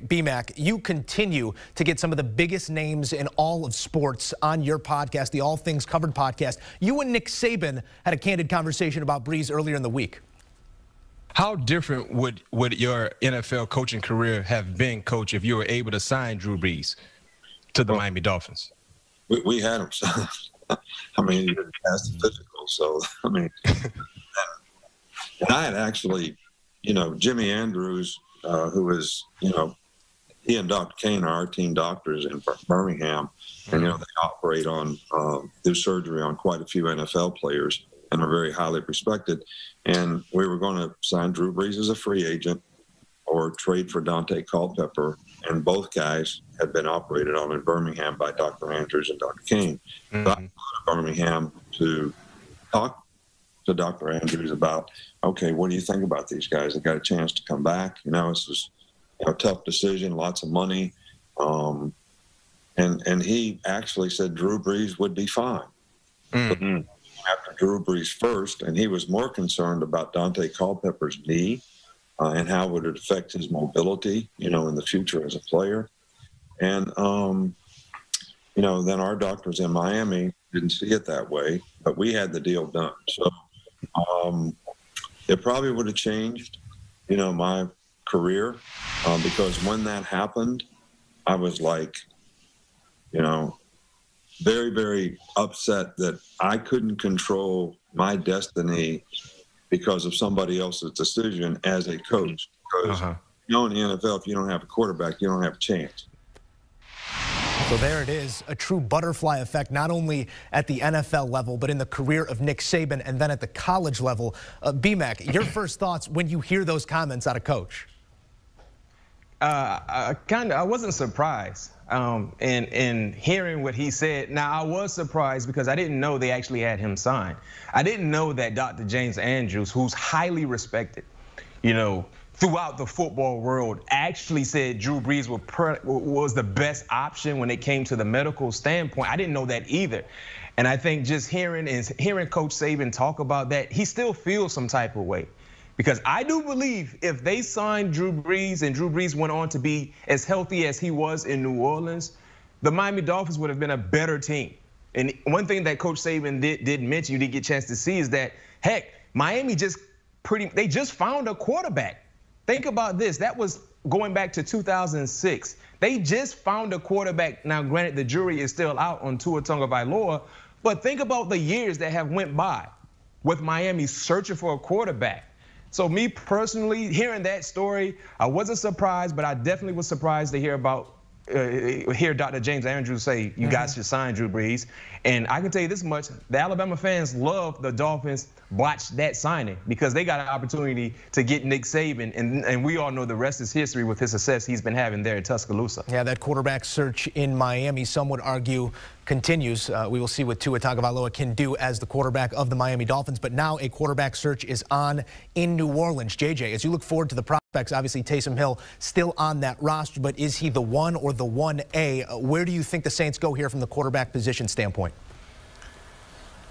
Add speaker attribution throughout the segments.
Speaker 1: BMAC, you continue to get some of the biggest names in all of sports on your podcast, the All Things Covered podcast. You and Nick Saban had a candid conversation about Brees earlier in the week.
Speaker 2: How different would, would your NFL coaching career have been, Coach, if you were able to sign Drew Brees to the well, Miami Dolphins?
Speaker 3: We, we had him. I mean, he didn't pass the physical, so I mean, and I had actually, you know, Jimmy Andrews, uh, who was, you know, he and Dr. Cain are our team doctors in Birmingham, and you know they operate on uh, do surgery on quite a few NFL players and are very highly respected. And we were going to sign Drew Brees as a free agent or trade for Daunte Culpepper, and both guys had been operated on in Birmingham by Dr. Andrews and Dr. Cain. Mm-hmm. So I to Birmingham to talk to Dr. Andrews about, okay, what do you think about these guys? They got a chance to come back. You know, it's just a tough decision, lots of money. Um, and and he actually said Drew Brees would be fine. Mm-hmm. After Drew Brees first, and he was more concerned about Daunte Culpepper's knee uh, and how would it affect his mobility, you know, in the future as a player. And um, you know, then our doctors in Miami didn't see it that way, but we had the deal done. So um, it probably would have changed, you know, my career um, because when that happened, I was like, you know, very, very upset that I couldn't control my destiny because of somebody else's decision as a coach. Because uh-huh. you know, in the NFL, if you don't have a quarterback, you don't have a chance.
Speaker 1: So there it is, a true butterfly effect, not only at the NFL level, but in the career of Nick Saban and then at the college level. Uh, BMAC, your first thoughts when you hear those comments out of coach?
Speaker 4: Uh, I kind of I wasn't surprised um, in in hearing what he said. Now I was surprised because I didn't know they actually had him signed. I didn't know that Dr. James Andrews, who's highly respected, you know, throughout the football world, actually said Drew Brees was the best option when it came to the medical standpoint. I didn't know that either. And I think just hearing and hearing Coach Saban talk about that, he still feels some type of way. Because I do believe if they signed Drew Brees and Drew Brees went on to be as healthy as he was in New Orleans, the Miami Dolphins would have been a better team. And one thing that Coach Saban did, did mention, you didn't get a chance to see, is that heck, Miami just pretty they just found a quarterback. Think about this. That was going back to 2006. They just found a quarterback. Now, granted, the jury is still out on Tua Tagovailoa, but think about the years that have went by with Miami searching for a quarterback. So me personally, hearing that story, I wasn't surprised, but I definitely was surprised to hear about uh, hear Dr. James Andrews say, you mm-hmm. guys should sign Drew Brees. And I can tell you this much, the Alabama fans love the Dolphins botched that signing because they got an opportunity to get Nick Saban. And, and we all know the rest is history with his success he's been having there at Tuscaloosa.
Speaker 1: Yeah, that quarterback search in Miami, some would argue, continues. Uh, we will see what Tua Tagovailoa can do as the quarterback of the Miami Dolphins. But now a quarterback search is on in New Orleans. JJ, as you look forward to the prospects, obviously Taysom Hill still on that roster, but is he the one or the 1A? Uh, where do you think the Saints go here from the quarterback position standpoint?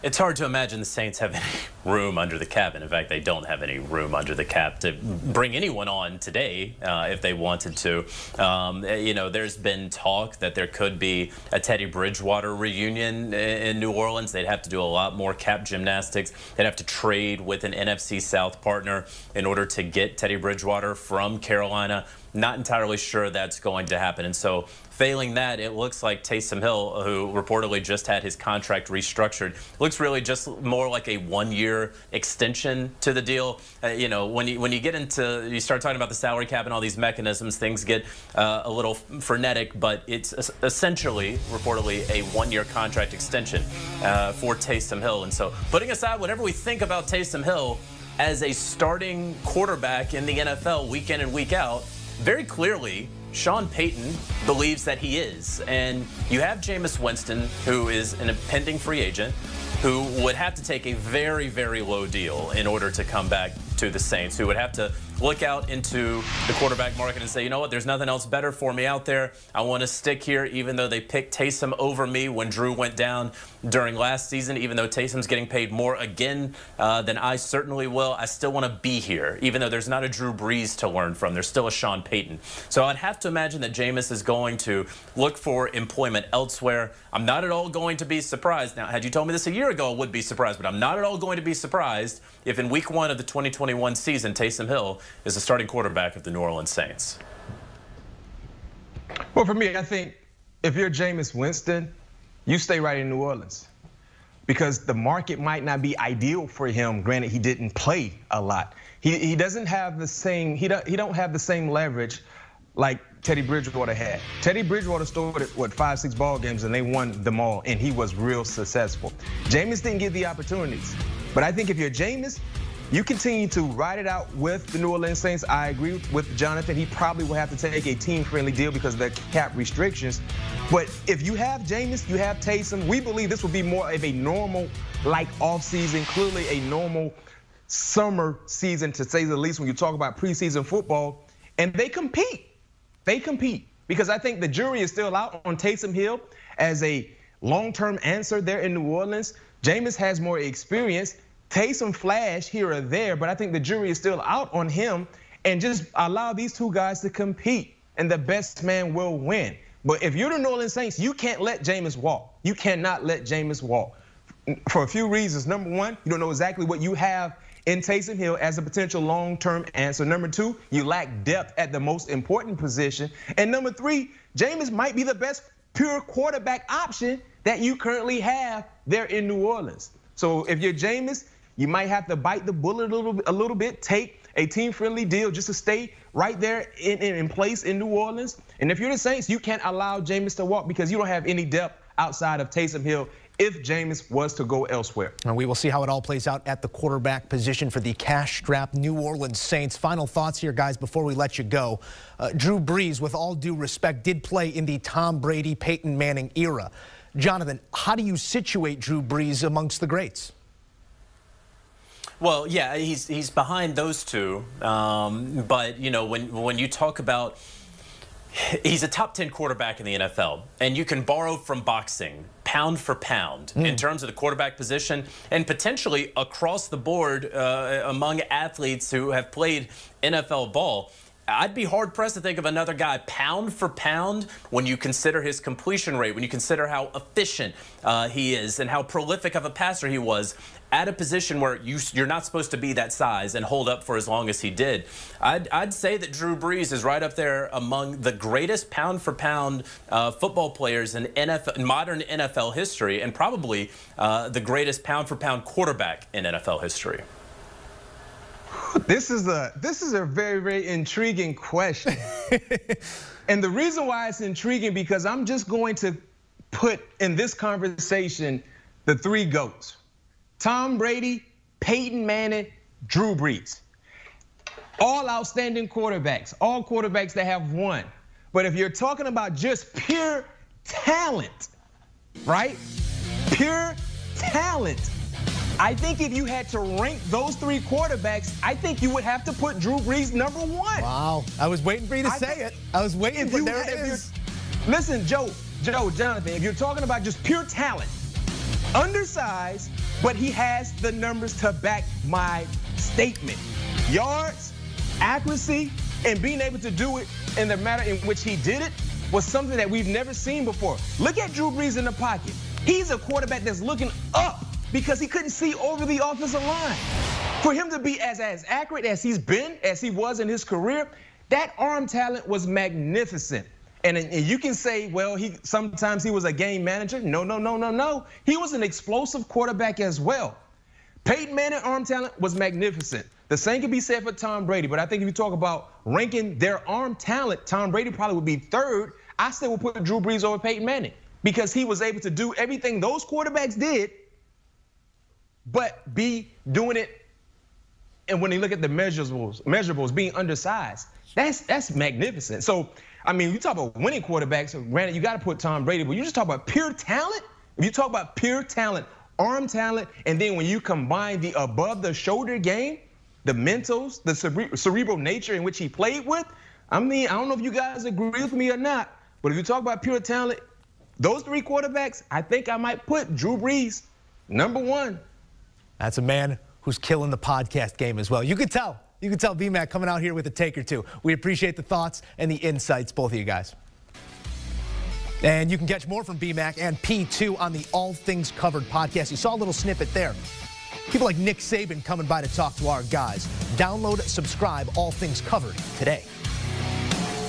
Speaker 5: It's hard to imagine the Saints have any room under the cap, and in fact, they don't have any room under the cap to bring anyone on today uh, if they wanted to. Um, you know, there's been talk that there could be a Teddy Bridgewater reunion in New Orleans. They'd have to do a lot more cap gymnastics. They'd have to trade with an NFC South partner in order to get Teddy Bridgewater from Carolina. Not entirely sure that's going to happen. And so failing that, it looks like Taysom Hill, who reportedly just had his contract restructured, looks really just more like a one-year extension to the deal. Uh, you know, when you when you get into you start talking about the salary cap and all these mechanisms, things get uh, a little frenetic. But it's essentially reportedly a one-year contract extension uh, for Taysom Hill. And so, putting aside whatever we think about Taysom Hill as a starting quarterback in the NFL week in and week out very clearly, Sean Payton believes that he is. And you have Jameis Winston, who is an impending free agent, who would have to take a very, very low deal in order to come back to the Saints, who would have to look out into the quarterback market and say, you know what, there's nothing else better for me out there. I want to stick here, even though they picked Taysom over me when Drew went down during last season, even though Taysom's getting paid more again uh, than I certainly will. I still want to be here, even though there's not a Drew Brees to learn from. There's still a Sean Payton. So I'd have to imagine that Jameis is going to look for employment elsewhere. I'm not at all going to be surprised. Now, had you told me this a year ago, I would be surprised, but I'm not at all going to be surprised if in week one of the 2021 season, Taysom Hill is the starting quarterback of the New Orleans Saints.
Speaker 4: Well, for me, I think if you're Jameis Winston, you stay right in New Orleans because the market might not be ideal for him. Granted, he didn't play a lot. He, he doesn't have the same he don't, he don't have the same leverage like Teddy Bridgewater had. Teddy Bridgewater started what five six ball games and they won them all and he was real successful. Jameis didn't get the opportunities, but I think if you're Jameis, you continue to ride it out with the New Orleans Saints. I agree with Jonathan. He probably will have to take a team-friendly deal because of the cap restrictions. But if you have Jameis, you have Taysom, we believe this will be more of a normal like offseason, clearly a normal summer season to say the least when you talk about preseason football. And they compete. They compete. Because I think the jury is still out on Taysom Hill as a long-term answer there in New Orleans. Jameis has more experience. Taysom flash here or there, but I think the jury is still out on him and just allow these two guys to compete and the best man will win. But if you're the New Orleans Saints, you can't let Jameis walk. You cannot let Jameis walk for a few reasons. Number one, you don't know exactly what you have in Taysom Hill as a potential long-term answer. Number two, you lack depth at the most important position. And number three, Jameis might be the best pure quarterback option that you currently have there in New Orleans. So if you're Jameis, you might have to bite the bullet a little, a little bit, take a team-friendly deal just to stay right there in, in, in place in New Orleans. And if you're the Saints, you can't allow Jameis to walk because you don't have any depth outside of Taysom Hill if Jameis was to go elsewhere.
Speaker 1: And we will see how it all plays out at the quarterback position for the cash-strapped New Orleans Saints. Final thoughts here, guys, before we let you go. Uh, Drew Brees, with all due respect, did play in the Tom Brady, Peyton Manning era. Jonathan, how do you situate Drew Brees amongst the greats?
Speaker 5: Well, yeah, he's he's behind those two. Um, but you know, when when you talk about he's a top 10 quarterback in the NFL, and you can borrow from boxing pound for pound mm. in terms of the quarterback position and potentially across the board uh, among athletes who have played NFL ball. I'd be hard pressed to think of another guy pound for pound when you consider his completion rate, when you consider how efficient uh, he is and how prolific of a passer he was at a position where you, are not supposed to be that size and hold up for as long as he did. I'd, I'd say that Drew Brees is right up there among the greatest pound for pound uh, football players in, NFL, modern NFL history and probably uh, the greatest pound for pound quarterback in NFL history.
Speaker 4: This is a this is a very very intriguing question. and the reason why it's intriguing because I'm just going to put in this conversation the three goats. Tom Brady, Peyton Manning, Drew Brees. All outstanding quarterbacks, all quarterbacks that have won. But if you're talking about just pure talent, right? Pure talent. I think if you had to rank those three quarterbacks, I think you would have to put Drew Brees number one.
Speaker 1: Wow. I was waiting for you to I say it. I was waiting for there it is.
Speaker 4: Listen, Joe, Joe, Jonathan, if you're talking about just pure talent, undersized, but he has the numbers to back my statement. Yards, accuracy, and being able to do it in the manner in which he did it was something that we've never seen before. Look at Drew Brees in the pocket. He's a quarterback that's looking up because he couldn't see over the offensive line. For him to be as, as accurate as he's been, as he was in his career, that arm talent was magnificent. And, and you can say, well, he sometimes he was a game manager. No, no, no, no, no. He was an explosive quarterback as well. Peyton Manning arm talent was magnificent. The same can be said for Tom Brady, but I think if you talk about ranking their arm talent, Tom Brady probably would be third. I still would put Drew Brees over Peyton Manning because he was able to do everything those quarterbacks did, but be doing it. And when you look at the measurables, measurables being undersized, that's that's magnificent. So I mean, you talk about winning quarterbacks. Granted, you got to put Tom Brady, but you just talk about pure talent. If you talk about pure talent, arm talent, and then when you combine the above the shoulder game, the mentals, the cere- cerebral nature in which he played with. I mean, I don't know if you guys agree with me or not, but if you talk about pure talent, those three quarterbacks, I think I might put Drew Brees number one.
Speaker 1: That's a man who's killing the podcast game as well. You could tell. You could tell BMAC coming out here with a take or two. We appreciate the thoughts and the insights, both of you guys. And you can catch more from BMAC and P2 on the All Things Covered podcast. You saw a little snippet there. People like Nick Saban coming by to talk to our guys. Download, subscribe, All Things Covered today.